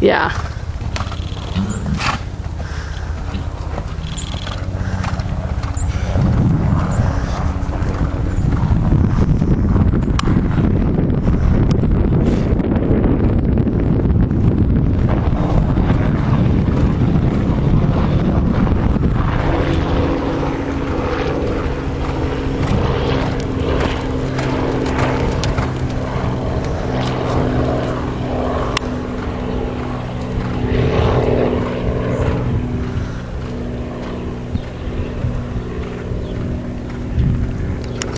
Yeah.